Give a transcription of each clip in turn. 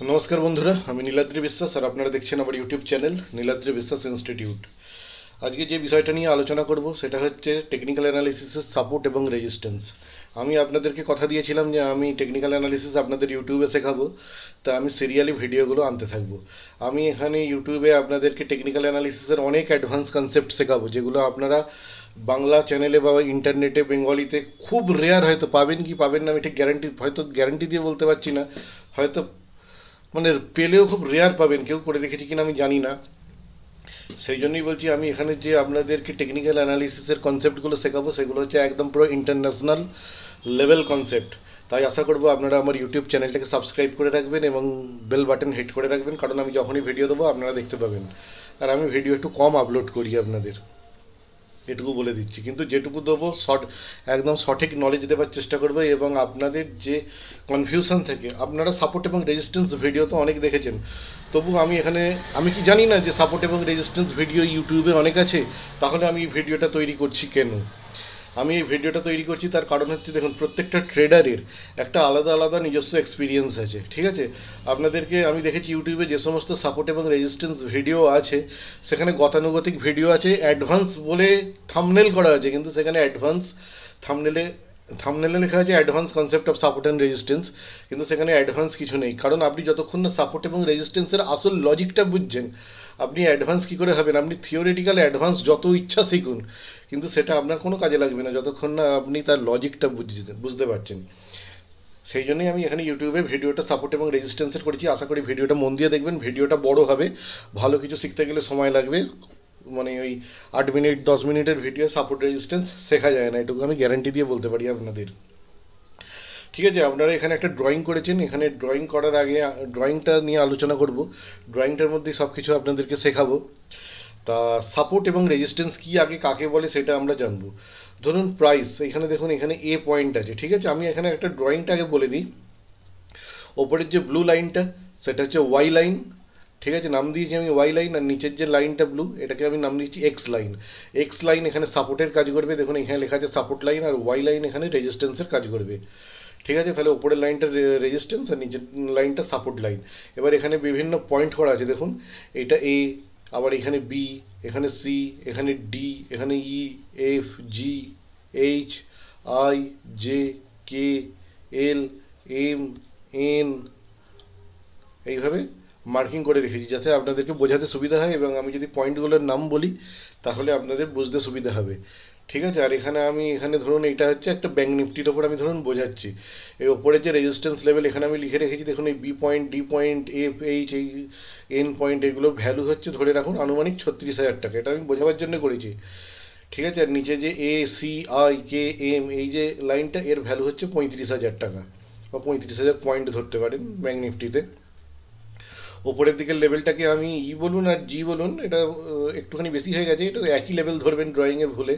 নমস্কার বন্ধুরা, আমি নীলাদ্রি বিশ্বাস আর আপনারা দেখছেন আমার ইউটিউব চ্যানেল নীলাদ্রি বিশ্বাস ইনস্টিটিউট আজকে যে বিষয়টা নিয়ে আলোচনা করব, সেটা হচ্ছে টেকনিক্যাল অ্যানালিসিসের সাপোর্ট এবং রেজিস্ট্যান্স আমি আপনাদেরকে কথা দিয়েছিলাম যে আমি টেকনিক্যাল অ্যানালিসিস আপনাদের ইউটিউবে শেখাবো, তা আমি সিরিয়ালি ভিডিওগুলো আনতে থাকব। আমি এখানে ইউটিউবে আপনাদেরকে টেকনিক্যাল অ্যানালিসিসের অনেক অ্যাডভান্স কনসেপ্ট শেখাবো, যেগুলো আপনারা বাংলা চ্যানেলে বা ইন্টারনেটে বেঙ্গলিতে খুব রেয়ার হয়তো পাবেন কি পাবেন না, আমি ঠিক গ্যারান্টি হয়তো গ্যারান্টি দিয়ে বলতে পারছি না। হয়তো মানে পেলেও খুব রেয়ার পাবেন, কেউ করে রেখেছে কিনা আমি জানি না। সেই জন্যই বলছি, আমি এখানে যে আপনাদেরকে টেকনিক্যাল অ্যানালিসিসের কনসেপ্টগুলো শেখাবো, সেগুলো হচ্ছে একদম পুরো ইন্টারন্যাশনাল লেভেল কনসেপ্ট তাই আশা করব আপনারা আমার ইউটিউব চ্যানেলটাকে সাবস্ক্রাইব করে রাখবেন এবং বেল বাটন হিট করে রাখবেন, কারণ আমি যখনই ভিডিও দেবো, আপনারা দেখতে পাবেন। আর আমি ভিডিও একটু কম আপলোড করি আপনাদের। এটুকু বলে দিচ্ছি। কিন্তু যেটুকু দেবো শর্ট একদম সঠিক নলেজ দেওয়ার চেষ্টা করবে এবং আপনাদের যে কনফিউশন থেকে, আপনারা সাপোর্ট এবং রেজিস্ট্যান্স ভিডিও তো অনেক দেখেছেন। তবু আমি এখানে, আমি কি জানি না যে সাপোর্ট এবং রেজিস্ট্যান্স ভিডিও ইউটিউবে অনেক আছে? তাহলে আমি ভিডিওটা তৈরি করছি কেন? আমি এই ভিডিওটা তৈরি করছি, তার কারণ হচ্ছে দেখুন, প্রত্যেকটা ট্রেডারের একটা আলাদা আলাদা নিজস্ব এক্সপিরিয়েন্স আছে, ঠিক আছে? আপনাদেরকে আমি দেখেছি ইউটিউবে যে সমস্ত সাপোর্ট এবং রেজিস্ট্যান্স ভিডিও আছে, সেখানে গতানুগতিক ভিডিও আছে অ্যাডভান্স বলে থামনেল করা আছে, কিন্তু সেখানে অ্যাডভান্স থামনেলে থামনেলে লেখা আছে advance concept of support and resistance কিন্তু সেখানে অ্যাডভান্স কিছু নেই। কারণ আপনি যতক্ষণ না সাপোর্ট এবং রেজিস্ট্যান্সের আসল লজিকটা বুঝছেন আপনি অ্যাডভান্স কী করে হবেন? আপনি থিওরিটিক্যাল অ্যাডভান্স যত ইচ্ছা শিখুন, কিন্তু সেটা আপনার কোনো কাজে লাগবে না। যতক্ষণ না আপনি তার লজিকটা বুঝতে বুঝতে পারছেন। সেই জন্যই আমি এখানে ইউটিউবে ভিডিওটা সাপোর্ট এবং রেজিস্ট্যান্সের করেছি। আশা করি ভিডিওটা মন দিয়ে দেখবেন। ভিডিওটা বড় হবে। ভালো কিছু শিখতে গেলে সময় লাগবে। মানে ওই আট মিনিট, দশ মিনিটের ভিডিও সাপোর্ট রেজিস্ট্যান্স শেখা যায় না। এটুকু আমি গ্যারান্টি দিয়ে বলতে পারি আপনাদের। ঠিক আছে, আপনারা এখানে একটা ড্রয়িং করেছেন, এখানে ড্রয়িং করার আগে ড্রয়িংটা নিয়ে আলোচনা করব। ড্রয়িংটার মধ্যে সব কিছু আপনাদেরকে শেখাবো। তা সাপোর্ট এবং রেজিস্ট্যান্স কী, আগে কাকে বলে সেটা আমরা জানব। ধরুন প্রাইস এখানে দেখুন, এখানে এ পয়েন্ট আছে, ঠিক আছে? আমি এখানে একটা ড্রয়িংটা আগে বলে দিই। ওপরের যে ব্লু লাইনটা সেটা হচ্ছে ওয়াই লাইন ঠিক আছে? নাম দিয়েছি আমি ওয়াই লাইন আর নিচের যে লাইনটা ব্লু এটাকে আমি নাম দিয়েছি এক্স লাইন এক্স লাইন এখানে সাপোর্টের কাজ করবে, দেখুন, এখানে লেখা আছে সাপোর্ট লাইন আর ওয়াই লাইন এখানে রেজিস্ট্যান্সের কাজ করবে। ঠিক আছে, তাহলে উপরের লাইনটা রেজিস্ট্যান্স আর নিচের লাইনটা সাপোর্ট লাইন এবার এখানে বিভিন্ন পয়েন্ট করা আছে, দেখুন। এটা এ আবার এখানে বি এখানে সি এখানে ডি এখানে E F G H I J K L M N এইভাবে মার্কিং করে রেখেছি, যাতে আপনাদেরকে বোঝাতে সুবিধা হয় এবং আমি যদি পয়েন্টগুলোর নাম বলি, তাহলে আপনাদের বুঝতে সুবিধা হবে। ঠিক আছে? আর এখানে আমি, এখানে ধরুন এটা হচ্ছে একটা ব্যাঙ্ক নিফটির ওপর আমি ধরুন বোঝাচ্ছি। এই ওপরে যে রেজিস্ট্যান্স লেভেল এখানে আমি লিখে রেখেছি, দেখুন এই B point D point F H এই এন পয়েন্ট এগুলোর ভ্যালু হচ্ছে ধরে রাখুন আনুমানিক ছত্রিশ হাজার টাকা। এটা আমি বোঝাবার জন্য করেছি। ঠিক আছে? আর নিচে যে A C I K M এই যে লাইনটা এর ভ্যালু হচ্ছে পঁয়ত্রিশ হাজার টাকা। বা পঁয়ত্রিশ হাজার পয়েন্ট ধরতে পারেন ব্যাঙ্ক নিফটিতে ওপরের দিকের লেভেলটাকে আমি ই বলুন আর জি বলুন, এটা একটুখানি বেশি হয়ে গেছে। এটা একই লেভেল ধরবেন ড্রয়িংয়ের ভুলে।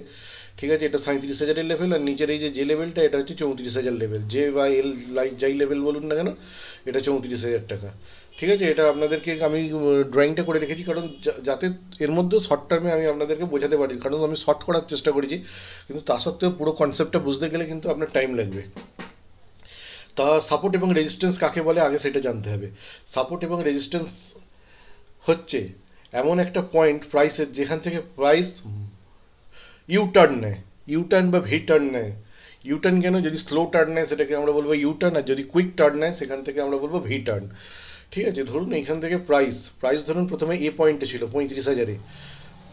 ঠিক আছে, এটা সাঁত্রিশ হাজারের লেভেল আর নিচের এই যে যে লেভেলটা এটা হচ্ছে চৌত্রিশ হাজার লেভেল যে বা এল, লাই, যাই লেভেল বলুন না কেন, এটা চৌত্রিশ হাজার টাকা। ঠিক আছে, এটা আপনাদেরকে আমি ড্রয়িংটা করে রেখেছি, কারণ যাতে এর মধ্যেও শর্ট টার্মে আমি আপনাদেরকে বোঝাতে পারি, কারণ আমি শর্ট করার চেষ্টা করেছি, কিন্তু তা সত্ত্বেও পুরো কনসেপ্টটা বুঝতে গেলে কিন্তু আপনার টাইম লাগবে। তা সাপোর্ট এবং রেজিস্ট্যান্স কাকে বলে, আগে সেটা জানতে হবে। সাপোর্ট এবং রেজিস্ট্যান্স হচ্ছে এমন একটা পয়েন্ট প্রাইসের যেখান থেকে প্রাইস ইউ টার্ন নেয় ইউ টার্ন বা ভি টার্ন নেয়। ইউ টার্ন কেন? যদি স্লো টার্ন নেয়, সেটাকে আমরা বলব ইউ টার্ন আর যদি কুইক টার্ন নেয়, সেখান থেকে আমরা বলব ভি টার্ন ঠিক আছে? ধরুন এইখান থেকে প্রাইস প্রাইস ধরুন প্রথমে এ পয়েন্টে ছিল, পঁয়ত্রিশ হাজারে।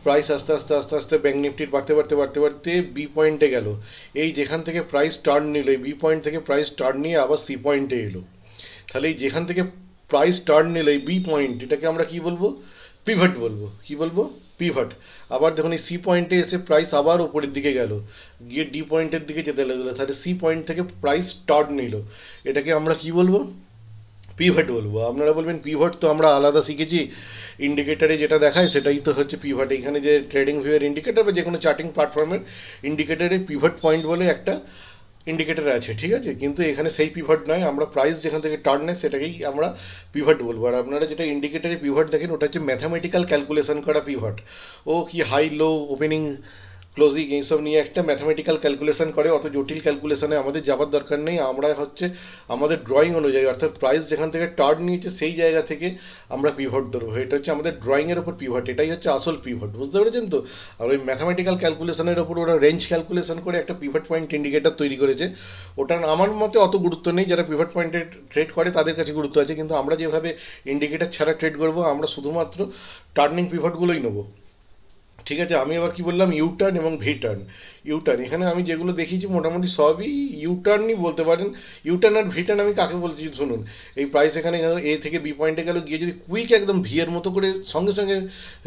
প্রাইস আস্তে আস্তে আস্তে আস্তে ব্যাঙ্ক নিফটির বাড়তে বাড়তে বাড়তে বাড়তে বি পয়েন্টে গেল। এই যেখান থেকে প্রাইস টার্ন নিল, এই বি পয়েন্ট থেকে প্রাইস টার্ন নিয়ে আবার সি পয়েন্টে এলো। তাহলে এই যেখান থেকে প্রাইস টার্ন নিল, এই বি পয়েন্ট এটাকে আমরা কি বলব? পিভট বলব। কি বলব? পিভট আবার দেখুন এই সি পয়েন্টে এসে প্রাইস আবার ওপরের দিকে গেল। গিয়ে ডি পয়েন্টের দিকে যেতে লাগল। তাহলে সি পয়েন্ট থেকে প্রাইস টার্ন নিল। এটাকে আমরা কি বলব? পিভট বলব। আপনারা বলবেন পিভট তো আমরা আলাদা শিখেছি। ইন্ডিকেটারে যেটা দেখায় সেটাই তো হচ্ছে পিভট এখানে যে ট্রেডিং ভিউয়ের ইন্ডিকেটার বা যে কোনো চার্টিং প্ল্যাটফর্মের ইন্ডিকেটারে পিভট পয়েন্ট বলে একটা ইন্ডিকেটার আছে, ঠিক আছে? কিন্তু এখানে সেই পিভট নয়, আমরা প্রাইস যেখান থেকে টার্ন নেয়, সেটাকেই আমরা পিভট বলব। আর আপনারা যেটা ইন্ডিকেটারে পিভট দেখেন, ওটা হচ্ছে ম্যাথামেটিক্যাল ক্যালকুলেশন করা পিভট ও কি হাই লো ওপেনিং ক্লোজিং এইসব নিয়ে একটা ম্যাথামেটিক্যাল ক্যালকুলেশন করে, অত জটিল ক্যালকুলেশনে আমাদের যাবার দরকার নেই। আমরা হচ্ছে, আমাদের ড্রয়িং অনুযায়ী, অর্থাৎ প্রাইস যেখান থেকে টার্ন নিয়েছে, সেই জায়গা থেকে আমরা পিভট ধরবো। এটা হচ্ছে আমাদের ড্রয়িংয়ের ওপর পিভট এটাই হচ্ছে আসল পিভট বুঝতে পেরেছেন তো? আর ওই ম্যাথামেটিক্যাল ক্যালকুলেশনের ওপর ওরা রেঞ্জ ক্যালকুলেশন করে একটা পিভট পয়েন্ট ইন্ডিকেটার তৈরি করেছে। ওটা আমার মতে অত গুরুত্ব নেই, যারা পিভট পয়েন্টে ট্রেড করে, তাদের কাছে গুরুত্ব আছে। কিন্তু আমরা যেভাবে ইন্ডিকেটার ছাড়া ট্রেড করব, আমরা শুধুমাত্র টার্নিং পিভটগুলোই নেব। ঠিক আছে, আমি আবার কি বললাম ইউটার্ন এবং ভিটার্ন ইউটার্ন এখানে আমি যেগুলো দেখিয়েছি মোটামুটি সবই ইউটার্নই বলতে পারেন। ইউটার্ন আর ভিটার্ন আমি কাকে বলছি শুনুন, এই প্রাইস এখানে এ থেকে বি পয়েন্টে গেল, গিয়ে যদি কুইক একদম ভি এর মতো করে সঙ্গে সঙ্গে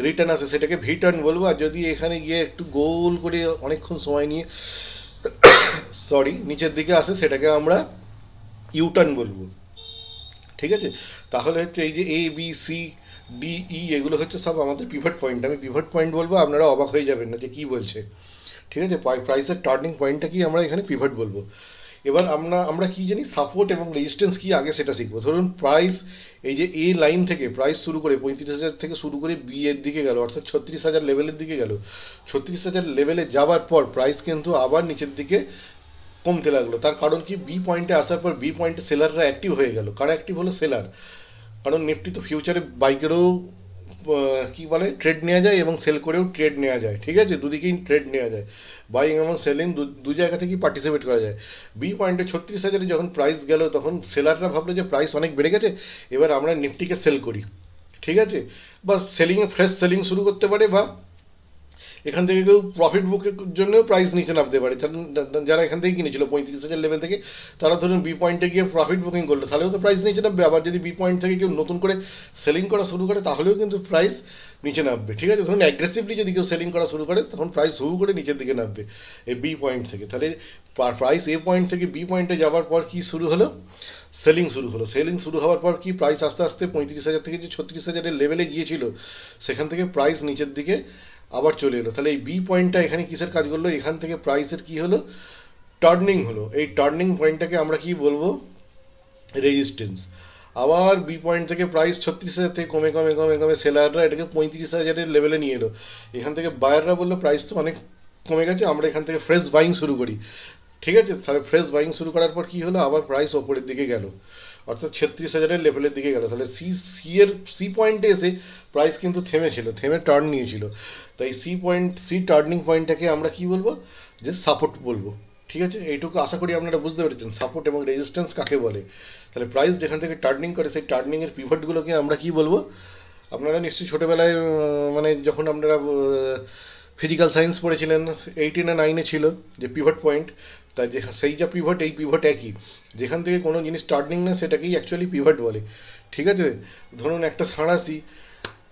রিটার্ন আসে, সেটাকে ভিটার্ন বলব। আর যদি এখানে গিয়ে একটু গোল করে অনেকক্ষণ সময় নিয়ে সরি নিচের দিকে আসে, সেটাকে আমরা ইউটার্ন বলব। ঠিক আছে? তাহলে হচ্ছে এই যে A B C D E এগুলো হচ্ছে সব আমাদের পিভট পয়েন্ট আমি পিভট পয়েন্ট বলব, আপনারা অবাক হয়ে যাবেন না যে কী বলছে। ঠিক আছে? প্রাইসের টার্নিং পয়েন্টটা কি আমরা এখানে পিভট বলব। এবার আমরা আমরা কি জানি সাপোর্ট এবং রেজিস্ট্যান্স কি আগে সেটা শিখব। ধরুন প্রাইস এই যে এ লাইন থেকে প্রাইস শুরু করে পঁয়ত্রিশ হাজার থেকে শুরু করে বি এর দিকে গেল, অর্থাৎ ছত্রিশ হাজার লেভেলের দিকে গেল। ছত্রিশ হাজার লেভেলে যাওয়ার পর প্রাইস কিন্তু আবার নিচের দিকে কমতে লাগল। তার কারণ কি? বি পয়েন্টে আসার পর বি পয়েন্টে সেলাররা অ্যাক্টিভ হয়ে গেল। কারা অ্যাক্টিভ হলো? সেলার কারণ নিফটি তো ফিউচারে বাইকেরও কি বলে ট্রেড নেওয়া যায় এবং সেল করেও ট্রেড নেওয়া যায়, ঠিক আছে? দুদিকেই ট্রেড নেওয়া যায়। বাইং এবং সেলিং দু জায়গা থেকেই পার্টিসিপেট করা যায়। বি পয়েন্টে ছত্রিশ হাজারে যখন প্রাইস গেল, তখন সেলাররা ভাবলো যে প্রাইস অনেক বেড়ে গেছে, এবার আমরা নিফটিকে সেল করি, ঠিক আছে? বা সেলিংয়ে ফ্রেশ সেলিং শুরু করতে পারে বা এখান থেকে কেউ প্রফিট বুকের জন্য প্রাইস নিচে নামতে পারে। যারা এখান থেকে কিনেছিল, পঁয়ত্রিশ হাজার লেভেল থেকে, তারা ধরুন বি পয়েন্টে গিয়ে প্রফিট বুকিং করল। তাহলেও তো প্রাইস নিচে নামবে। আবার যদি বি পয়েন্ট থেকে কেউ নতুন করে সেলিং করা শুরু করে, তাহলেও কিন্তু প্রাইস নিচে নামবে। ঠিক আছে? ধরুন অ্যাগ্রেসিভলি যদি কেউ সেলিং করা শুরু করে, তখন প্রাইস হু করে নিচের দিকে নামবে এই বি পয়েন্ট থেকে। তাহলে প্রাইস এ পয়েন্ট থেকে বি পয়েন্টে যাওয়ার পর কি শুরু হলো? সেলিং শুরু হলো। সেলিং শুরু হওয়ার পর কি প্রাইস আস্তে আস্তে পঁয়ত্রিশ হাজার থেকে যে ছত্রিশ হাজারের লেভেলে গিয়েছিল, সেখান থেকে প্রাইস নিচের দিকে আবার চলে এলো। তাহলে এই বি পয়েন্টটা এখানে কিসের কাজ করল? এখান থেকে প্রাইসের কি হলো? টার্নিং হলো। এই টার্নিং পয়েন্টটাকে আমরা কি বলব? রেজিস্ট্যান্স আবার বি পয়েন্ট থেকে প্রাইস ছত্রিশ হাজার থেকে কমে কমে কমে কমে সেলাররা এটাকে পঁয়ত্রিশ হাজারের লেভেলে নিয়ে এলো। এখান থেকে বায়াররা বলল প্রাইস তো অনেক কমে গেছে, আমরা এখান থেকে ফ্রেশ বাইং শুরু করি। ঠিক আছে? তাহলে ফ্রেশ বাইং শুরু করার পর কী হলো? আবার প্রাইস ওপরের দিকে গেল। অর্থাৎ ছত্রিশ হাজারের লেভেলের দিকে গেল। তাহলে সি সি এর সি পয়েন্টে এসে প্রাইস কিন্তু থেমেছিল, থেমে টার্ন নিয়েছিল। তাই সি পয়েন্ট সি টার্নিং পয়েন্টটাকে আমরা কি বলব? যে সাপোর্ট বলব। ঠিক আছে? এইটুকু আশা করি আপনারা বুঝতে পেরেছেন। সাপোর্ট এবং রেজিস্ট্যান্স কাকে বলে? তাহলে প্রাইস যেখান থেকে টার্নিং করে, সেই টার্নিংয়ের পিভটগুলোকে আমরা কি বলব? আপনারা নিশ্চয়ই ছোটোবেলায় মানে যখন আপনারা ফিজিক্যাল সায়েন্স পড়েছিলেন এইটে না নাইনে ছিল যে পিভট পয়েন্ট তাই যে সেই যা পিভট এই পিভট একই। যেখান থেকে কোনো জিনিস টার্নিং না, সেটাকেই অ্যাকচুয়ালি পিভট বলে। ঠিক আছে? ধরুন একটা সাঁড়াশি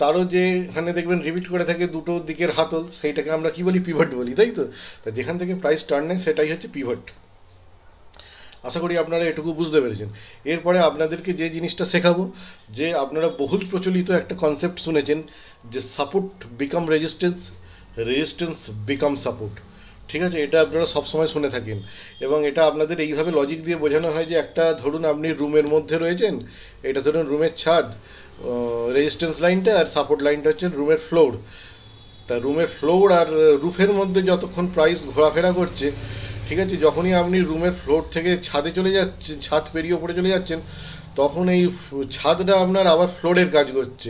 তারও যে এখানে দেখবেন রিপিট করে থাকে দুটো দিকের হাতল, সেইটাকে আমরা কি বলি? পিভট বলি, তাই তো? তা যেখান থেকে প্রাইস টার্ন নেয়, সেটাই হচ্ছে পিভট আশা করি আপনারা এটুকু বুঝতে পেরেছেন। এরপরে আপনাদেরকে যে জিনিসটা শেখাবো, যে আপনারা বহুল প্রচলিত একটা কনসেপ্ট শুনেছেন, যে support become resistance resistance become support ঠিক আছে? এটা আপনারা সবসময় শুনে থাকেন। এবং এটা আপনাদের এইভাবে লজিক দিয়ে বোঝানো হয় যে একটা, ধরুন আপনি রুমের মধ্যে রয়েছেন, এটা ধরুন রুমের ছাদ রেজিস্ট্যান্স লাইনটা আর সাপোর্ট লাইনটা হচ্ছে রুমের ফ্লোর তা রুমের ফ্লোর আর রুফের মধ্যে যতক্ষণ প্রাইস ঘোরাফেরা করছে, ঠিক আছে, যখনই আপনি রুমের ফ্লোর থেকে ছাদে চলে যাচ্ছেন, ছাদ পেরিয়ে ওপরে চলে যাচ্ছেন, তখন এই ছাদটা আপনার আবার ফ্লোরের কাজ করছে।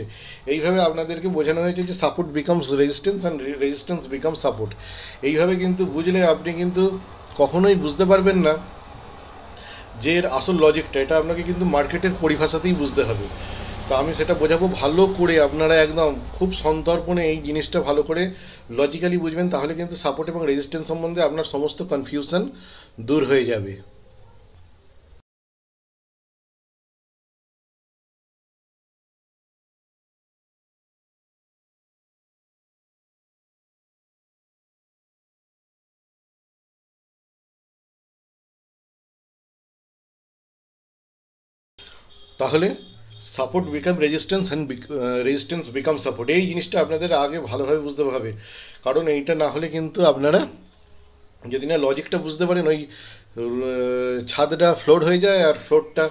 এইভাবে আপনাদেরকে বোঝানো হয়েছে যে support becomes resistance and resistance become support এইভাবে কিন্তু বুঝলে আপনি কিন্তু কখনোই বুঝতে পারবেন না যে এর আসল লজিকটা এটা আপনাকে কিন্তু মার্কেটের পরিভাষাতেই বুঝতে হবে। তা আমি সেটা বোঝাবো ভালো করে, আপনারা একদম খুব সন্তর্পণে এই জিনিসটা ভালো করে লজিক্যালি বুঝবেন, তাহলে কিন্তু সাপোর্ট এবং রেজিস্ট্যান্স সম্বন্ধে আপনার সমস্ত কনফিউশন দূর হয়ে যাবে। তাহলে support become resistance and resistance become support এই জিনিসটা আপনাদের আগে ভালোভাবে বুঝতে হবে। কারণ এইটা না হলে কিন্তু আপনারা যদি না লজিকটা বুঝতে পারেন, ওই ছাদটা ফ্লোর হয়ে যায় আর ফ্লোরটা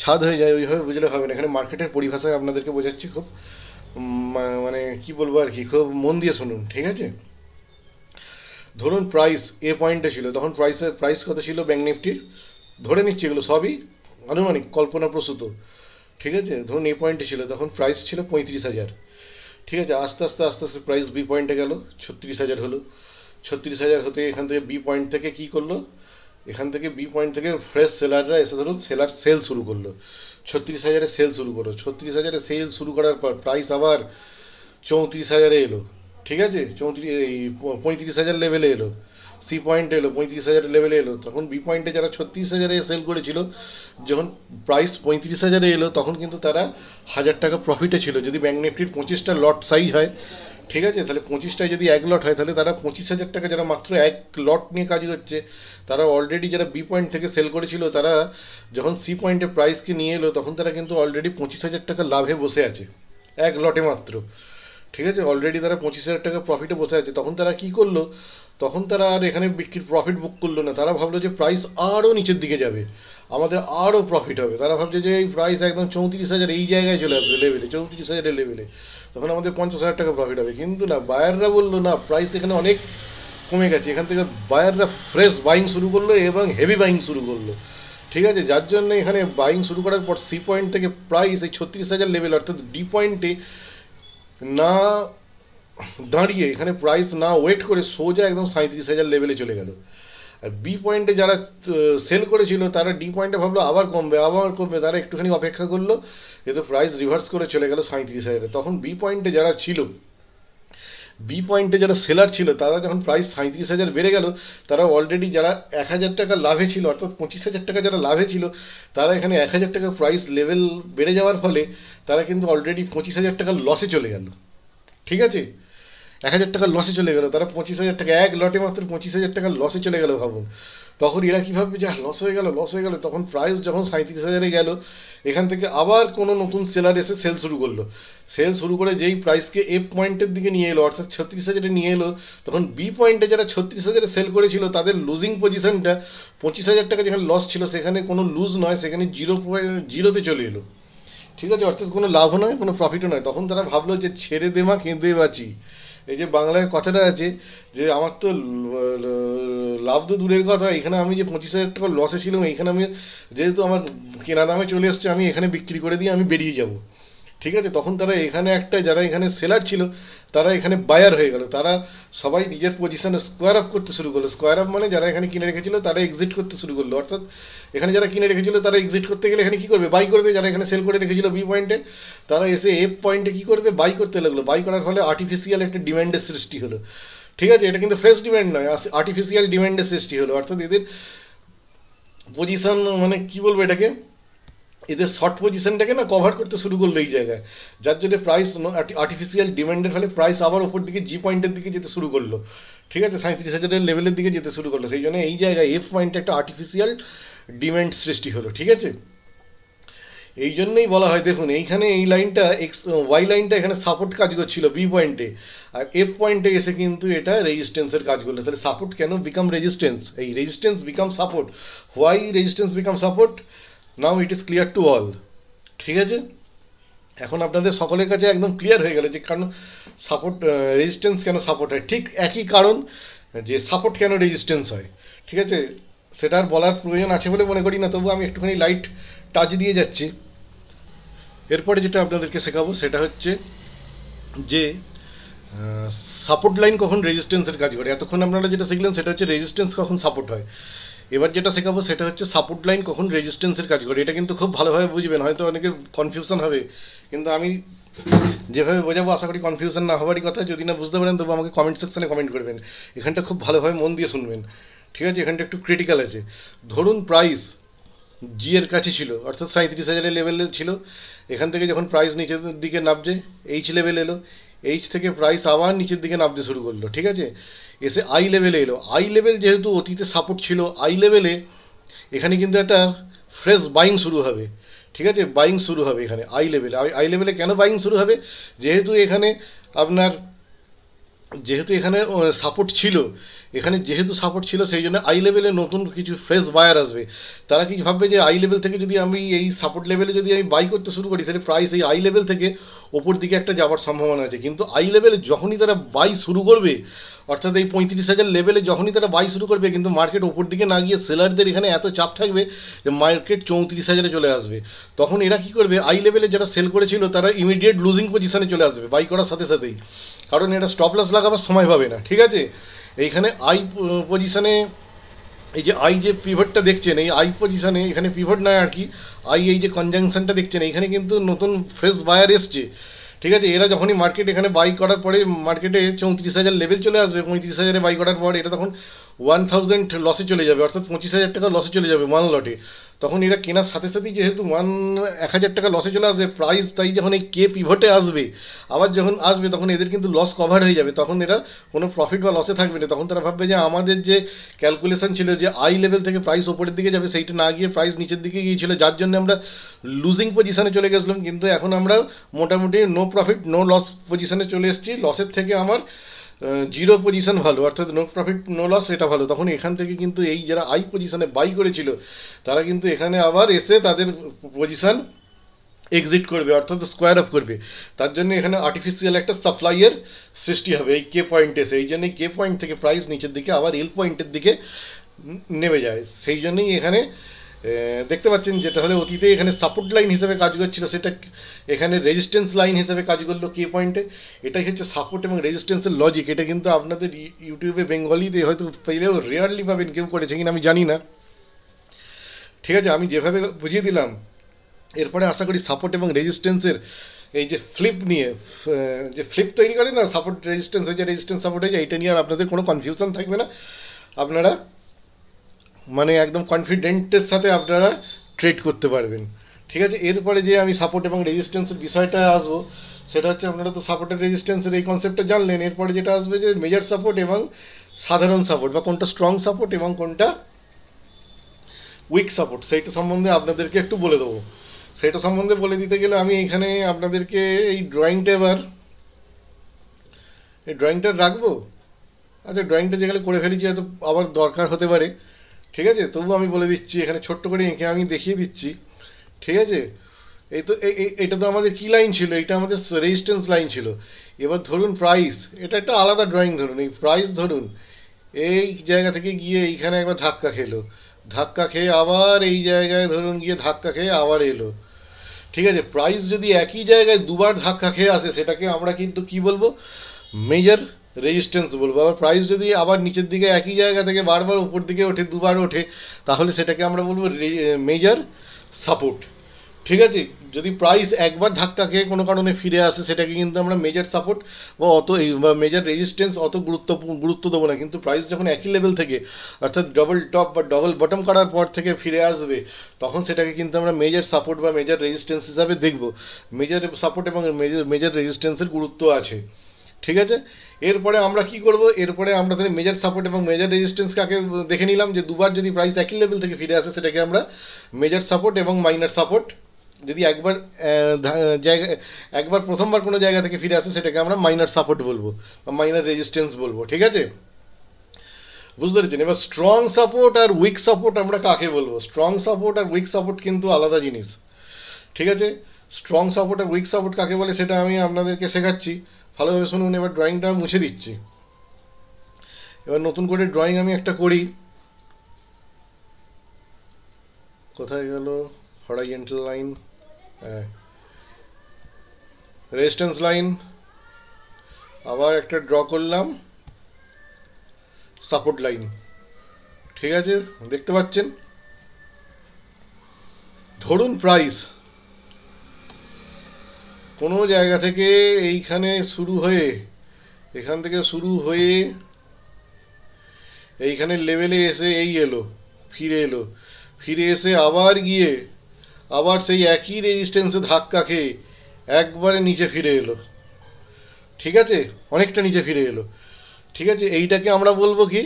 ছাদ হয়ে যায়, ওইভাবে বুঝলে হবে না। এখানে মার্কেটের পরিভাষায় আপনাদেরকে বোঝাচ্ছি খুব মানে কি বলব আর কি, খুব মন দিয়ে শুনুন, ঠিক আছে? ধরুন প্রাইস এ পয়েন্টে ছিল, তখন প্রাইসের প্রাইস কত ছিল ব্যাঙ্ক নিফটির ধরে নিচ্ছি এগুলো সবই আনুমানিক কল্পনাপ্রসূত ঠিক আছে? ধরুন এ পয়েন্টে ছিল, তখন প্রাইস ছিল পঁয়ত্রিশ হাজার। ঠিক আছে, আস্তে আস্তে আস্তে আস্তে প্রাইস বি পয়েন্টে গেল, ছত্রিশ হাজার হলো। ছত্রিশ হাজার হতে এখান থেকে বি পয়েন্ট থেকে কি করল? এখান থেকে বি পয়েন্ট থেকে ফ্রেশ সেলাররা এসে ধরুন সেলার সেল শুরু করল। ছত্রিশ হাজারে সেল শুরু করল। ছত্রিশ হাজারে সেল শুরু করার পর প্রাইস আবার চৌত্রিশ হাজারে এলো। ঠিক আছে? চৌত্রিশ, এই পঁয়ত্রিশ হাজার লেভেলে এলো। সি পয়েন্টে এলো, পঁয়ত্রিশ হাজার লেভেলে এলো, তখন বি পয়েন্টে যারা ছত্রিশ হাজারে সেল করেছিল, যখন প্রাইস পঁয়ত্রিশ হাজারে এলো, তখন কিন্তু তারা হাজার টাকা প্রফিটে ছিল। যদি ব্যাঙ্ক নিফটির পঁচিশটা লট সাইজ হয়, ঠিক আছে? তাহলে পঁচিশটায় যদি এক লট হয়, তাহলে তারা পঁচিশ হাজার টাকা যারা মাত্র এক লট নিয়ে কাজ করছে, তারা অলরেডি যারা বি পয়েন্ট থেকে সেল করেছিল, তারা যখন সি পয়েন্টে প্রাইসকে নিয়ে এলো, তখন তারা কিন্তু অলরেডি পঁচিশ হাজার টাকা লাভে বসে আছে, এক লটে মাত্র। ঠিক আছে? অলরেডি তারা পঁচিশ হাজার টাকা প্রফিটে বসে আছে। তখন তারা কি করল? তখন তারা আর এখানে বিক্রির প্রফিট বুক করল না। তারা ভাবলো যে প্রাইস আরও নিচের দিকে যাবে। আমাদের আরও প্রফিট হবে। তারা ভাবছে যে এই প্রাইস একদম চৌত্রিশ হাজার এই জায়গায় চলে আসবে লেভেলে চৌত্রিশ হাজারের লেভেলে তখন আমাদের পঞ্চাশ হাজার টাকা প্রফিট হবে। কিন্তু না বায়াররা বলল, না প্রাইস এখানে অনেক কমে গেছে। এখান থেকে বায়াররা ফ্রেশ বাইং শুরু করল এবং হেভি বাইং শুরু করল। ঠিক আছে? যার জন্য এখানে বাইং শুরু করার পর সি পয়েন্ট থেকে প্রাইস এই ছত্রিশ হাজার লেভেল অর্থাৎ ডি পয়েন্টে না দাঁড়িয়ে এখানে প্রাইস না ওয়েট করে সোজা একদম সাঁত্রিশ হাজার লেভেলে চলে গেল। আর বি পয়েন্টে যারা সেল করেছিল, তারা ডি পয়েন্টে ভাবলো আবার কমবে আবার কমবে, তারা একটুখানি অপেক্ষা করল, কিন্তু প্রাইস রিভার্স করে চলে গেল সাঁত্রিশ হাজারে। তখন বি পয়েন্টে যারা ছিল বি পয়েন্টে যারা সেলার ছিল, তারা যখন প্রাইস সাঁত্রিশ হাজার বেড়ে গেল, তারা অলরেডি যারা এক হাজার টাকা লাভে ছিল, অর্থাৎ পঁচিশ হাজার টাকা যারা লাভে ছিল, তারা এখানে এক হাজার টাকা প্রাইস লেভেল বেড়ে যাওয়ার ফলে তারা কিন্তু অলরেডি পঁচিশ হাজার টাকা লসে চলে গেল। ঠিক আছে? এক হাজার টাকা লসে চলে গেলো, তারা পঁচিশ হাজার টাকা, এক লটে মাত্র পঁচিশ হাজার টাকা লসে চলে গেলো ভাবুন। তখন এরা কী ভাববে যে লস হয়ে গেল লস হয়ে গেল, তখন প্রাইস যখন সাঁত্রিশ হাজারে গেল, এখান থেকে আবার কোনো নতুন সেলার এসে সেল শুরু করল। সেল শুরু করে যেই প্রাইসকে এফ পয়েন্টের দিকে নিয়ে এলো, অর্থাৎ ছত্রিশ হাজারে নিয়ে এলো, তখন বি পয়েন্টে যারা ছত্রিশ হাজারে সেল করেছিল, তাদের লুজিং পজিশনটা পঁচিশ হাজার টাকা যেখানে লস ছিল, সেখানে কোনো লুজ নয়, সেখানে জিরো পয়েন্ট জিরোতে চলে এলো। ঠিক আছে? অর্থাৎ কোনো লাভও নয়, কোনো প্রফিটও নয়। তখন তারা ভাবলো যে ছেড়ে দে মা, কেঁদে বাঁচি। এই যে বাংলায় কথাটা আছে যে আমার তো লাভ তো দূরের কথা, এখানে আমি যে পঁচিশ হাজার টাকা লসে ছিলাম এখানে আমি যেহেতু আমার কেনা দামে চলে এসছে, আমি এখানে বিক্রি করে দিয়ে আমি বেরিয়ে যাব। ঠিক আছে, তখন তারা এখানে একটা, যারা এখানে সেলার ছিল, তারা এখানে বায়ার হয়ে গেল। তারা সবাই নিজের পজিশনে স্কোয়ার আপ করতে শুরু করল। স্কোয়ার আপ মানে যারা এখানে কিনে রেখেছিল, তারা এক্সিট করতে শুরু করল। অর্থাৎ এখানে যারা কিনে রেখেছিল, তারা এক্সিট করতে গেলে এখানে কী করবে? বাই করবে। যারা এখানে সেল করে রেখেছিল বি পয়েন্টে তারা এসে এফ পয়েন্টে কী করবে? বাই করতে লাগল। বাই করার ফলে আর্টিফিশিয়াল একটা ডিম্যান্ডের সৃষ্টি হলো। ঠিক আছে, এটা কিন্তু ফ্রেশ ডিম্যান্ড নয় আর্টিফিশিয়াল ডিম্যান্ডের সৃষ্টি হলো। অর্থাৎ এদের পজিশন মানে কি বলব এটাকে? এদের শর্ট পজিশনটাকে না কভার করতে শুরু করল এই জায়গায়। যার জন্য প্রাইস আর্টিফিশিয়াল ডিমান্ডের ফলে প্রাইস আবার ওপর দিকে জি পয়েন্টের দিকে যেতে শুরু করল। ঠিক আছে? সাঁত্রিশ হাজারের লেভেলের দিকে যেতে শুরু করল। সেই জন্য এই জায়গায় এফ পয়েন্টে একটা আর্টিফিশিয়াল ডিমান্ড সৃষ্টি হলো। ঠিক আছে? এই জন্যই বলা হয়, দেখুন, এইখানে এই লাইনটা এক্স ওয়াই লাইনটা এখানে সাপোর্ট কাজ করছিল বি পয়েন্টে আর এফ পয়েন্টে এসে কিন্তু এটা রেজিস্ট্যান্সের কাজ করল। তাহলে সাপোর্ট কেন বিকাম রেজিস্ট্যান্স এই resistance become support why resistance become support now it is clear to all ঠিক আছে? এখন আপনাদের সকলের কাছে একদম ক্লিয়ার হয়ে গেল যে কারণ সাপোর্ট রেজিস্ট্যান্স কেন সাপোর্ট হয়। ঠিক একই কারণ যে সাপোর্ট কেন রেজিস্ট্যান্স হয়। ঠিক আছে? সেটা আর বলার প্রয়োজন আছে বলে মনে করি না, তবু আমি একটুখানি লাইট টাচ দিয়ে যাচ্ছি। এরপরে যেটা আপনাদেরকে শেখাবো, সেটা হচ্ছে যে সাপোর্ট লাইন কখন রেজিস্ট্যান্সের কাজ করে। এতক্ষণ আপনারা যেটা শিখলেন, সেটা হচ্ছে রেজিস্ট্যান্স কখন সাপোর্ট হয়। এবার যেটা শেখাবো সেটা হচ্ছে সাপোর্ট লাইন কখন রেজিস্ট্যান্সের কাজ করে। এটা কিন্তু খুব ভালোভাবে বুঝবেন, হয়তো অনেকের কনফিউশন হবে। কিন্তু আমি যেভাবে বোঝাবো, আশা করি কনফিউশন না হওয়ারই কথা। যদি না বুঝতে পারেন, তবু আমাকে কমেন্ট সেকশনে কমেন্ট করবেন। এখানটা খুব ভালোভাবে মন দিয়ে শুনবেন। ঠিক আছে? এখানটা একটু ক্রিটিক্যাল আছে। ধরুন প্রাইস জি এর কাছে ছিল, অর্থাৎ সাঁত্রিশ হাজারের লেভেলে ছিল। এখান থেকে যখন প্রাইস নিচের দিকে নামছে এইচ লেভেল এলো। এইচ থেকে প্রাইস আবার নিচের দিকে নামতে শুরু করল। ঠিক আছে? এসে আই লেভেলে এলো। আই লেভেল যেহেতু অতীতে সাপোর্ট ছিল আই লেভেলে এখানে কিন্তু একটা ফ্রেশ বাইং শুরু হবে। ঠিক আছে? বাইং শুরু হবে এখানে আই লেভেলে আই লেভেলে কেন বাইং শুরু হবে? যেহেতু এখানে আপনার যেহেতু এখানে সাপোর্ট ছিল, এখানে যেহেতু সাপোর্ট ছিল, সেই জন্য আই লেভেলে নতুন কিছু ফ্রেশ বায়ার আসবে। তারা কি ভাববে যে আই লেভেল থেকে যদি আমি এই সাপোর্ট লেভেলে যদি আমি বাই করতে শুরু করি, তাহলে প্রাইস এই আই লেভেল থেকে ওপর দিকে একটা যাওয়ার সম্ভাবনা আছে। কিন্তু আই লেভেলে যখনই তারা বাই শুরু করবে, অর্থাৎ এই পঁয়ত্রিশ হাজার লেভেলে যখনই তারা বাই শুরু করবে, কিন্তু মার্কেট ওপর দিকে না গিয়ে সেলারদের এখানে এত চাপ থাকবে যে মার্কেট চৌত্রিশ হাজারে চলে আসবে। তখন এরা কি করবে আই লেভেলে যারা সেল করেছিল, তারা ইমিডিয়েট লুজিং পজিশনে চলে আসবে বাই করার সাথে সাথেই। কারণ এটা স্টপ লস লাগাবার সময় পাবে না, ঠিক আছে? এইখানে আই পজিশনে এই যে আই যে পিভটটা দেখছেন, এই আই পজিশনে এখানে পিভট নয় আর কি আই এই যে কনজাংশনটা দেখছেন, এইখানে কিন্তু নতুন ফ্রেশ বায়ার এসছে, ঠিক আছে? এরা যখনই মার্কেট এখানে বাই করার পরে মার্কেটে চৌত্রিশ হাজার লেভেল চলে আসবে, পঁয়ত্রিশ হাজারে বাই করার পর এটা তখন ওয়ান থাউজেন্ড লসে চলে যাবে, অর্থাৎ পঁচিশ হাজার টাকা লসে চলে যাবে ওয়ান লটে তখন এরা কেনার সাথে সাথেই যেহেতু ওয়ান এক হাজার টাকা লসে চলে আসবে প্রাইস তাই যখন এই কে পিভটে আসবে, আবার যখন আসবে তখন এদের কিন্তু লস কভার হয়ে যাবে, তখন এরা কোনো প্রফিট বা লসে থাকবে না। তখন তারা ভাববে যে আমাদের যে ক্যালকুলেশন ছিল যে আই লেভেল থেকে প্রাইস ওপরের দিকে যাবে, সেইটা না গিয়ে প্রাইস নিচের দিকে গিয়েছিল, যার জন্য আমরা লুজিং পজিশনে চলে গেছিলাম। কিন্তু এখন আমরা মোটামুটি নো প্রফিট নো লস পজিশনে চলে এসেছি। লসের থেকে আমার জিরো পজিশন ভালো, অর্থাৎ নো প্রফিট নো লস এটা ভালো। তখন এখান থেকে কিন্তু এই যারা আই পজিশনে বাই করেছিল, তারা কিন্তু এখানে আবার এসে তাদের পজিশন এক্সিট করবে, অর্থাৎ স্কোয়ার আপ করবে। তার জন্য এখানে আর্টিফিশিয়াল একটা সাপ্লাইয়ের সৃষ্টি হবে, এই কে পয়েন্ট এসে। এই জন্যই কে পয়েন্ট থেকে প্রাইস নিচের দিকে, আবার এল পয়েন্টের দিকে নেমে যায়। সেই জন্যই এখানে দেখতে পাচ্ছেন যেটা হলে অতীতে এখানে সাপোর্ট লাইন হিসেবে কাজ করছিল, সেটা এখানে রেজিস্ট্যান্স লাইন হিসেবে কাজ করল কে পয়েন্টে এটাই হচ্ছে সাপোর্ট এবং রেজিস্ট্যান্সের লজিক এটা কিন্তু আপনাদের ইউটিউবে বেঙ্গলিতে হয়তো পেলেও রেয়ারলি পাবেন কেউ করেছে কিনা, আমি জানি না। ঠিক আছে, আমি যেভাবে বুঝিয়ে দিলাম, এরপরে আশা করি সাপোর্ট এবং রেজিস্ট্যান্সের এই যে ফ্লিপ নিয়ে যে ফ্লিপ তৈরি করে না সাপোর্ট রেজিস্ট্যান্স হয়ে যায় রেজিস্ট্যান্স সাপোর্ট হয়ে যায়, এটা নিয়ে আর আপনাদের কোনো কনফিউশন থাকবে না। আপনারা মানে একদম কনফিডেন্টের সাথে আপনারা ট্রেড করতে পারবেন। ঠিক আছে? এরপরে যে আমি সাপোর্ট এবং রেজিস্ট্যান্সের বিষয়টা আসব, সেটা হচ্ছে আপনারা তো সাপোর্ট সাপোর্টের রেজিস্ট্যান্সের এই কনসেপ্টটা জানলেন। এরপরে যেটা আসবে যে মেজর সাপোর্ট এবং সাধারণ সাপোর্ট বা কোনটা স্ট্রং সাপোর্ট এবং কোনটা উইক সাপোর্ট সেইটা সম্বন্ধে আপনাদেরকে একটু বলে দেবো। সেটা সম্বন্ধে বলে দিতে গেলে আমি এখানে আপনাদেরকে এই ড্রয়িংটা এবার, এই ড্রয়িংটা রাখব? আচ্ছা ড্রয়িংটা যেখানে করে ফেলেছি, হয়তো আবার দরকার হতে পারে। ঠিক আছে? তবু আমি বলে দিচ্ছি, এখানে ছোট্ট করে এঁকে আমি দেখিয়ে দিচ্ছি। ঠিক আছে? এই তো এটা তো আমাদের কী লাইন ছিল? এটা আমাদের রেজিস্ট্যান্স লাইন ছিল। এবার ধরুন প্রাইস এটা একটা আলাদা ড্রয়িং ধরুন। এই প্রাইস ধরুন। এই জায়গা থেকে গিয়ে এইখানে একবার ধাক্কা খেলো। ধাক্কা খেয়ে আবার এই জায়গায় ধরুন গিয়ে ধাক্কা খেয়ে আবার এলো। ঠিক আছে? প্রাইস যদি একই জায়গায় দুবার ধাক্কা খেয়ে আসে, সেটাকে আমরা কিন্তু কি বলব? মেজর রেজিস্ট্যান্স বলব। আবার প্রাইস যদি আবার নিচের দিকে একই জায়গা থেকে বারবার উপর দিকে ওঠে, দুবার ওঠে, তাহলে সেটাকে আমরা বলব মেজর সাপোর্ট ঠিক আছে? যদি প্রাইস একবার ধাক্কা খেয়ে কোনো কারণে ফিরে আসে, সেটাকে কিন্তু আমরা মেজর সাপোর্ট বা অত বা মেজর রেজিস্ট্যান্স অত গুরুত্ব গুরুত্ব দেবো না। কিন্তু প্রাইস যখন একই লেভেল থেকে, অর্থাৎ ডবল টপ বা ডবল বটম করার পর থেকে ফিরে আসবে, তখন সেটাকে কিন্তু আমরা মেজর সাপোর্ট বা মেজর রেজিস্ট্যান্স হিসাবে দেখব। মেজর সাপোর্ট এবং মেজর মেজর রেজিস্ট্যান্সের গুরুত্ব আছে। ঠিক আছে? এরপরে আমরা কি করব? এরপরে আমরা তাহলে মেজর সাপোর্ট এবং মেজার রেজিস্ট্যান্স কাকে দেখে নিলাম যে দুবার যদি প্রাইস একই লেভেল থেকে ফিরে আসে, সেটাকে আমরা মেজার সাপোর্ট এবং মাইনার সাপোর্ট যদি একবার জায়গা, একবার প্রথমবার কোনো জায়গা থেকে ফিরে আসে, সেটাকে আমরা মাইনার সাপোর্ট বলব বা মাইনার রেজিস্ট্যান্স বলব, ঠিক আছে? বুঝতে পেরেছেন? এবার স্ট্রং সাপোর্ট আর উইক সাপোর্ট আমরা কাকে বলব? স্ট্রং সাপোর্ট আর উইক সাপোর্ট কিন্তু আলাদা জিনিস, ঠিক আছে? স্ট্রং সাপোর্ট আর উইক সাপোর্ট কাকে বলে, সেটা আমি আপনাদেরকে শেখাচ্ছি। ভালোভাবে শুনুন, এবার ড্রয়িংটা মুছে দিচ্ছি। এবার নতুন করে ড্রয়িং আমি একটা করি। কোথায় গেল? হরাইজেন্টাল লাইন হ্যাঁ। রেজিস্ট্যান্স লাইন আবার একটা ড্র করলাম। সাপোর্ট লাইন ঠিক আছে? দেখতে পাচ্ছেন? ধরুন প্রাইস কোনো জায়গা থেকে এইখানে শুরু হয়ে, এখান থেকে শুরু হয়ে এইখানে লেভেলে এসে এই এলো, ফিরে এলো। ফিরে এসে আবার গিয়ে, আবার সেই একই রেজিস্ট্যান্সে ধাক্কা খেয়ে একবারে নিচে ফিরে এলো। ঠিক আছে? অনেকটা নিচে ফিরে এলো। ঠিক আছে? এইটাকে আমরা বলব কি?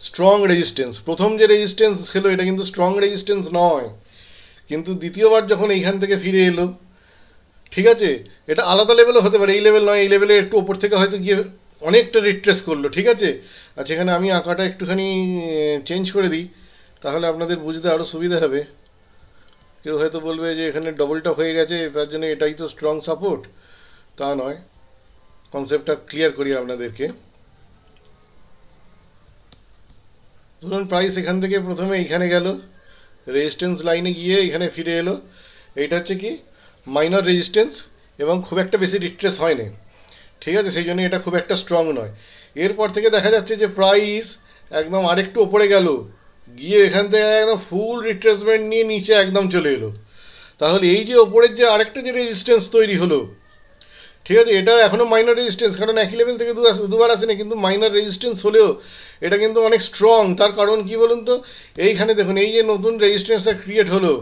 স্ট্রং রেজিস্ট্যান্স প্রথম যে রেজিস্ট্যান্স ছিল এটা কিন্তু স্ট্রং রেজিস্ট্যান্স নয়। কিন্তু দ্বিতীয়বার যখন এইখান থেকে ফিরে এলো ঠিক আছে? এটা আলাদা লেভেলও হতে পারে। এই লেভেল নয়, এই লেভেলে একটু ওপর থেকে হয়তো গিয়ে অনেকটা রিট্রেস করল, ঠিক আছে? আচ্ছা এখানে আমি আঁকাটা একটুখানি চেঞ্জ করে দিই, তাহলে আপনাদের বুঝতে আরও সুবিধা হবে। কেউ হয়তো বলবে যে এখানে ডবলটা হয়ে গেছে, তার জন্য এটাই তো স্ট্রং সাপোর্ট তা নয়। কনসেপ্টটা ক্লিয়ার করি আপনাদেরকে। ধরুন প্রাইস এখান থেকে প্রথমে এইখানে গেল রেজিস্ট্যান্স লাইনে গিয়ে এখানে ফিরে এলো। এইটা হচ্ছে কি? মাইনর রেজিস্ট্যান্স এবং খুব একটা বেশি রিট্রেস হয়নি। ঠিক আছে? সেই জন্য এটা খুব একটা স্ট্রং নয়। এরপর থেকে দেখা যাচ্ছে যে প্রাইস একদম আরেকটু ওপরে গেল। গিয়ে এখান থেকে একদম ফুল রিট্রেসমেন্ট নিয়ে নিচে একদম চলে এলো। তাহলে এই যে ওপরের যে আরেকটা যে রেজিস্ট্যান্স তৈরি হলো, ঠিক আছে? এটা এখনও মাইনর রেজিস্ট্যান্স কারণ একই লেভেল থেকে দুবার আসেনি, কিন্তু মাইনর রেজিস্ট্যান্স হলেও এটা কিন্তু অনেক স্ট্রং তার কারণ কি বলুন তো? এইখানে দেখুন, এই যে নতুন রেজিস্ট্যান্সটা ক্রিয়েট হলো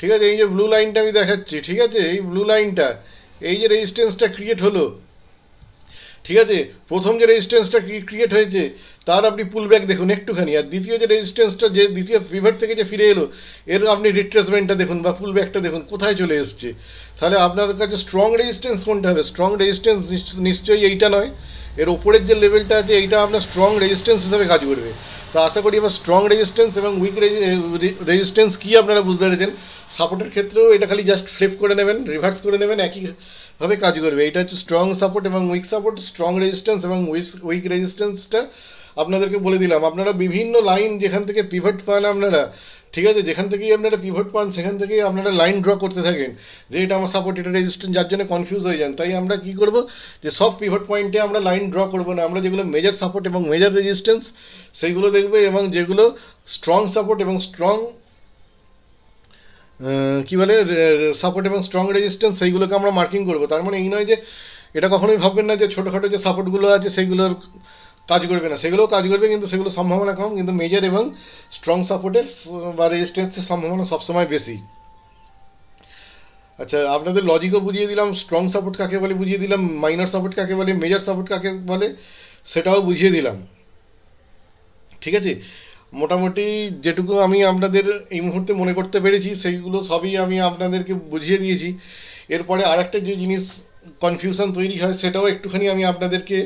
ঠিক আছে, এই যে ব্লু লাইনটা আমি দেখাচ্ছি, ঠিক আছে? এই ব্লু লাইনটা এই যে রেজিস্ট্যান্সটা ক্রিয়েট হলো, ঠিক আছে? প্রথম যে রেজিস্ট্যান্সটা ক্রিয়েট হয়েছে, তার আপনি পুলব্যাক দেখুন একটুখানি, আর দ্বিতীয় যে রেজিস্ট্যান্সটা যে, দ্বিতীয় ফিভার থেকে যে ফিরে এলো, এর আপনি রিট্রেসমেন্টটা দেখুন বা পুলব্যাকটা দেখুন, কোথায় চলে এসছে? তাহলে আপনার কাছে স্ট্রং রেজিস্ট্যান্স কোনটা হবে? স্ট্রং রেজিস্ট্যান্স নিশ্চয়ই এইটা নয়, এর ওপরের যে লেভেলটা আছে, এইটা আপনার স্ট্রং রেজিস্ট্যান্স হিসাবে কাজ করবে। তো আশা করি এবার স্ট্রং রেজিস্ট্যান্স এবং উইক রেজিস্ট্যান্স কী আপনারা বুঝতে পেরেছেন? সাপোর্টের ক্ষেত্রেও এটা খালি জাস্ট ফ্লিপ করে নেবেন রিভার্স করে নেবেন, একইভাবে কাজ করবে। এটা হচ্ছে স্ট্রং সাপোর্ট এবং উইক সাপোর্ট স্ট্রং রেজিস্ট্যান্স এবং উইক রেজিস্ট্যান্সটা আপনাদেরকে বলে দিলাম। আপনারা বিভিন্ন লাইন যেখান থেকে পিভট পান আপনারা ঠিক আছে, যেখান থেকেই আপনারা পিভট পান, সেখান থেকেই আপনারা লাইন ড্র করতে থাকেন, যে এটা আমার সাপোর্ট এটা রেজিস্ট্যান্স যার জন্য কনফিউজ হয়ে যান। তাই আমরা কি করব? যে সব পিভট পয়েন্টে আমরা লাইন ড্র করব না। আমরা যেগুলো মেজর সাপোর্ট এবং মেজর রেজিস্ট্যান্স সেইগুলো দেখবে এবং যেগুলো স্ট্রং সাপোর্ট এবং স্ট্রং কী বলে সাপোর্ট এবং স্ট্রং রেজিস্ট্যান্স সেইগুলোকে আমরা মার্কিং করব। তার মানে এই নয় যে, এটা কখনোই ভাববেন না যে ছোটোখাটো যে সাপোর্টগুলো আছে, সেইগুলোর কাজ করবে না। সেগুলোও কাজ করবে, কিন্তু সেগুলো সম্ভাবনা কম, কিন্তু মেজর এবং স্ট্রং সাপোর্টের বা রেজিস্ট্যান্সের সম্ভাবনা সবসময় বেশি। আচ্ছা আপনাদের লজিকও বুঝিয়ে দিলাম স্ট্রং সাপোর্ট কাকে বলে বুঝিয়ে দিলাম মাইনর সাপোর্ট কাকে বলে মেজর সাপোর্ট কাকে বলে, সেটাও বুঝিয়ে দিলাম। ঠিক আছে? মোটামুটি যেটুকু আমি আপনাদের এই মুহূর্তে মনে করতে পেরেছি, সেইগুলো সবই আমি আপনাদেরকে বুঝিয়ে দিয়েছি। এরপরে আরেকটা যে জিনিস কনফিউশন তৈরি হয়, সেটাও একটুখানি আমি আপনাদেরকে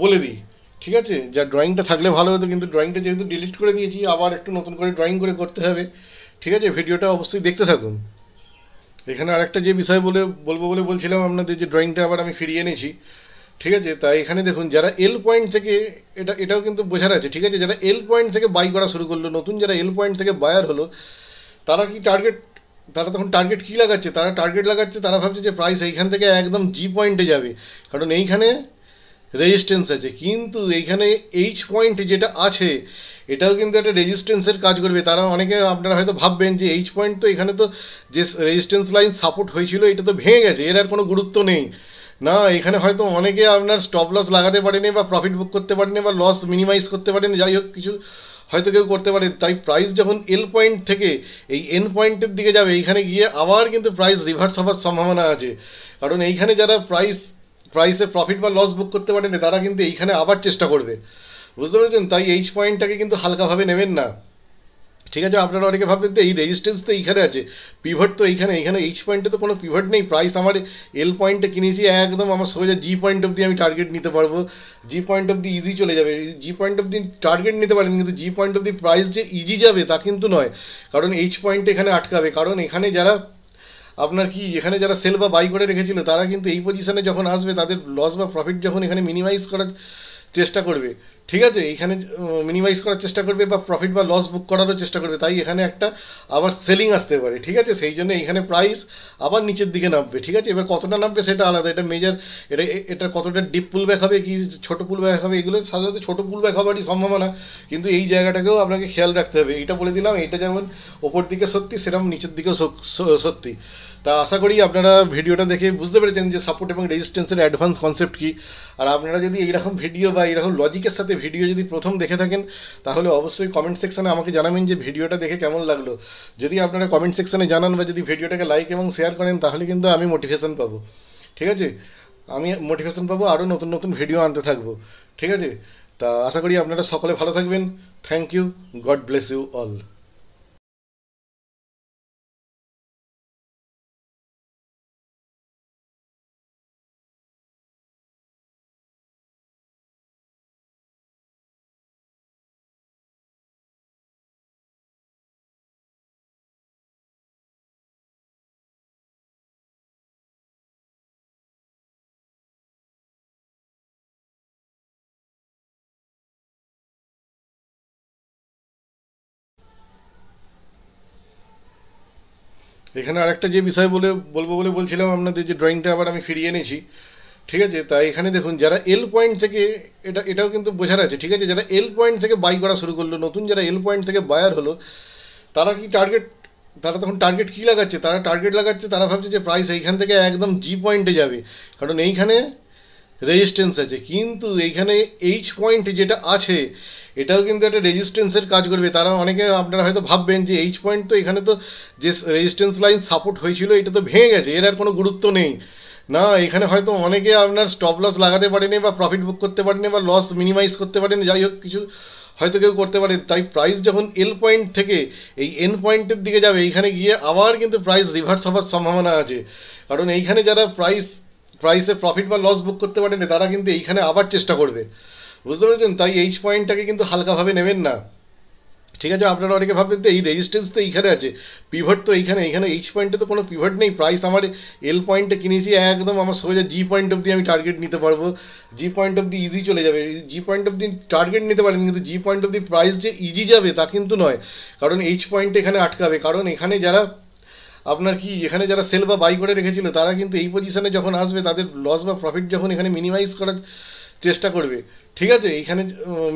বলে দিই। ঠিক আছে? যা ড্রয়িংটা থাকলে ভালো হতো, কিন্তু ড্রয়িংটা যেহেতু ডিলিট করে দিয়েছি, আবার একটু নতুন করে ড্রয়িং করে করতে হবে। ঠিক আছে? ভিডিওটা অবশ্যই দেখতে থাকুন। এখানে আরেকটা যে বিষয় বলে, বলব বলে বলছিলাম আপনাদের যে ড্রয়িংটা আবার আমি ফিরিয়ে এনেছি। ঠিক আছে? তাই এখানে দেখুন, যারা এল পয়েন্ট থেকে এটা, এটাও কিন্তু বোঝার আছে। ঠিক আছে? যারা এল পয়েন্ট থেকে বাই করা শুরু করল, নতুন যারা এল পয়েন্ট থেকে বায়ার হলো, তারা কি টার্গেট তারা তখন টার্গেট কী লাগাচ্ছে? তারা টার্গেট লাগাচ্ছে, তারা ভাবছে যে প্রাইস এইখান থেকে একদম জি পয়েন্টে যাবে। কারণ এইখানে রেজিস্ট্যান্স আছে। কিন্তু এইখানে এইচ পয়েন্ট যেটা আছে, এটাও কিন্তু একটা রেজিস্ট্যান্সের কাজ করবে। তারা অনেকে আপনারা হয়তো ভাববেন যে এইচ পয়েন্ট তো এখানে তো যে রেজিস্ট্যান্স লাইন সাপোর্ট হয়েছিল, এটা তো ভেঙে গেছে, এর আর কোনো গুরুত্ব নেই। না, এখানে হয়তো অনেকে আপনার স্টপ লস লাগাতে পারেনি বা প্রফিট বুক করতে পারেনি বা লস মিনিমাইজ করতে পারেনি, যাই হোক, কিছু হয়তো কেউ করতে পারে। তাই প্রাইস যখন এল পয়েন্ট থেকে এই এন পয়েন্টের দিকে যাবে, এইখানে গিয়ে আবার কিন্তু প্রাইস রিভার্স হওয়ার সম্ভাবনা আছে। কারণ এইখানে যারা প্রাইস প্রাইসে প্রফিট বা লস বুক করতে পারেনি, তারা কিন্তু এইখানে আবার চেষ্টা করবে। বুঝতে পেরেছেন? তাই এইচ পয়েন্টটাকে কিন্তু হালকাভাবে নেবেন না। ঠিক আছে? আপনারা অনেকে ভাববেন তো এই রেজিস্ট্যান্স তো এইখানে আছে। পিভট তো এইখানে এইখানে এইচ পয়েন্টে তো কোনো পিভট নেই। প্রাইস আমার এল পয়েন্টে কিনেছি, একদম আমার সোজা জি পয়েন্ট অব্দি আমি টার্গেট নিতে পারব। জি পয়েন্ট অব্দি ইজি চলে যাবে। জি পয়েন্ট অব্দি টার্গেট নিতে পারেন, কিন্তু জি পয়েন্ট অব্দি প্রাইস যে ইজি যাবে তা কিন্তু নয়। কারণ এইচ পয়েন্ট এখানে আটকাবে। কারণ এখানে যারা আপনার কি এখানে যারা সেল বা বাই করে রেখেছিল, তারা কিন্তু এই পজিশনে যখন আসবে, তাদের লস বা প্রফিট যখন এখানে মিনিমাইজ করার চেষ্টা করবে। ঠিক আছে এইখানে মিনিমাইজ করার চেষ্টা করবে বা প্রফিট বা লস বুক করারও চেষ্টা করবে, তাই এখানে একটা আবার সেলিং আসতে পারে, ঠিক আছে? সেই জন্য এইখানে প্রাইস আবার নিচের দিকে নামবে, ঠিক আছে? এবার কতটা নামবে সেটা আলাদা, এটা মেজার এটা এটা কতটা ডিপ পুল হবে, কি ছোটো পুল ব্যাক হবে, এগুলো সাধারণত ছোট পুল হওয়ারই সম্ভাবনা, কিন্তু এই জায়গাটাকেও আপনাকে খেয়াল রাখতে হবে, এইটা বলে দিলাম এটা যেমন ওপর দিকে সত্যি, সেরকম নিচের দিকেও সত্যি। তা আশা করি আপনারা ভিডিওটা দেখে বুঝতে পেরেছেন যে সাপোর্ট এবং রেজিস্ট্যান্সের অ্যাডভান্স কনসেপ্ট কী, আর আপনারা যদি এইরকম ভিডিও বা এইরকম লজিকের সাথে ভিডিও যদি প্রথম দেখে থাকেন, তাহলে অবশ্যই কমেন্ট সেকশানে আমাকে জানাবেন যে ভিডিওটা দেখে কেমন লাগল। যদি আপনারা কমেন্ট সেকশানে জানান বা যদি ভিডিওটাকে লাইক এবং শেয়ার করেন, তাহলে কিন্তু আমি মোটিভেশন পাবো। ঠিক আছে? আমি মোটিভেশন পাবো, আরও নতুন নতুন ভিডিও আনতে থাকব। ঠিক আছে? তা আশা করি আপনারা সকলে ভালো থাকবেন। Thank you God bless you all এখানে আরেকটা যে বিষয় বলে, বলব বলে বলছিলাম আপনাদের যে ড্রয়িংটা আবার আমি ফিরিয়ে এনেছি, ঠিক আছে? তাই এখানে দেখুন, যারা এল পয়েন্ট থেকে এটা, এটাও কিন্তু বোঝার আছে, ঠিক আছে? যারা এল পয়েন্ট থেকে বাই করা শুরু করল, নতুন যারা এল পয়েন্ট থেকে বায়ার হলো, তারা কি টার্গেট তারা তখন টার্গেট কী লাগাচ্ছে? তারা টার্গেট লাগাচ্ছে, তারা ভাবছে যে প্রাইস এইখান থেকে একদম জি পয়েন্টে যাবে। কারণ এইখানে রেজিস্ট্যান্স আছে। কিন্তু এইখানে এইচ পয়েন্ট যেটা আছে এটাও কিন্তু একটা রেজিস্ট্যান্সের কাজ করবে। তারা অনেকে আপনারা হয়তো ভাববেন যে এইচ পয়েন্ট তো এখানে তো যে রেজিস্ট্যান্স লাইন সাপোর্ট হয়েছিল, এটা তো ভেঙে গেছে, এর আর কোনো গুরুত্ব নেই। না, এখানে হয়তো অনেকে আপনার স্টপ লস লাগাতে পারেনি বা প্রফিট বুক করতে পারেনি বা লস মিনিমাইজ করতে পারেনি, যাই হোক, কিছু হয়তো কেউ করতে পারে। তাই প্রাইস যখন এল পয়েন্ট থেকে এই এন পয়েন্টের দিকে যাবে, এইখানে গিয়ে আবার কিন্তু প্রাইস রিভার্স হওয়ার সম্ভাবনা আছে। কারণ এইখানে যারা প্রাইস প্রাইসে প্রফিট বা লস বুক করতে পারেনি, তারা কিন্তু এইখানে আবার চেষ্টা করবে। বুঝতে পেরেছেন? তাই এইচ পয়েন্টটাকে কিন্তু হালকাভাবে নেবেন না। ঠিক আছে, আপনারা অনেকে ভাববেন তো এই রেজিস্ট্যান্স তো এইখানে আছে। পিভট তো এইখানে এইখানে এইচ পয়েন্টে তো কোনো পিভট নেই। প্রাইস আমার এল পয়েন্টে কিনেছি, একদম আমার সোজা জি পয়েন্ট অব্দি আমি টার্গেট নিতে পারব। জি পয়েন্ট অব্দি ইজি চলে যাবে। জি পয়েন্ট অব্দি টার্গেট নিতে পারেন, কিন্তু জি পয়েন্ট অব্দি প্রাইস যে ইজি যাবে তা কিন্তু নয়। কারণ এইচ পয়েন্ট এখানে আটকাবে। কারণ এখানে যারা আপনার কি, এখানে যারা সেল বা বাই করে রেখেছিল, তারা কিন্তু এই পজিশনে যখন আসবে, তাদের লস বা প্রফিট যখন এখানে মিনিমাইজ করার চেষ্টা করবে। ঠিক আছে, এইখানে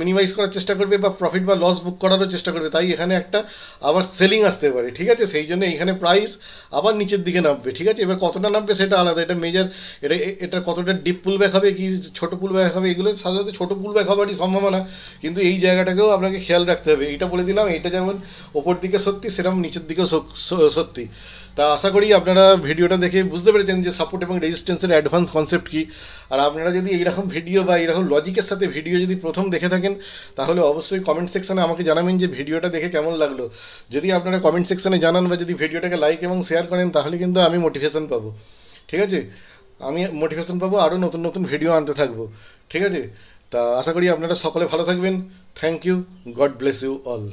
মিনিমাইজ করার চেষ্টা করবে বা প্রফিট বা লস বুক করারও চেষ্টা করবে। তাই এখানে একটা আবার সেলিং আসতে পারে, ঠিক আছে? সেই জন্য এইখানে প্রাইস আবার নিচের দিকে নামবে, ঠিক আছে? এবার কতটা নামবে সেটা আলাদা, এটা মেজার এটা এটা কতটা ডিপ পুল ব্যাক হবে, কি ছোটো পুল ব্যাক হবে, এগুলো সাধারণত ছোটো পুল ব্যাক হবারই সম্ভাবনা। কিন্তু এই জায়গাটাকেও আপনাকে খেয়াল রাখতে হবে। এইটা বলে দিলাম, এইটা যেমন ওপর দিকে সত্যি সেরকম নিচের দিকেও সত্যি। তা আশা করি আপনারা ভিডিওটা দেখে বুঝতে পেরেছেন যে সাপোর্ট এবং রেজিস্ট্যান্সের অ্যাডভান্স কনসেপ্ট কী। আর আপনারা যদি এইরকম ভিডিও বা এইরকম লজিকের সাথে ভিডিও যদি প্রথম দেখে থাকেন, তাহলে অবশ্যই কমেন্ট সেকশানে আমাকে জানাবেন যে ভিডিওটা দেখে কেমন লাগল। যদি আপনারা কমেন্ট সেকশানে জানান বা যদি ভিডিওটাকে লাইক এবং শেয়ার করেন, তাহলে কিন্তু আমি মোটিভেশন পাবো। ঠিক আছে? আমি মোটিভেশন পাবো আরও নতুন নতুন ভিডিও আনতে থাকব। ঠিক আছে? তা আশা করি আপনারা সকলে ভালো থাকবেন। Thank you God bless you all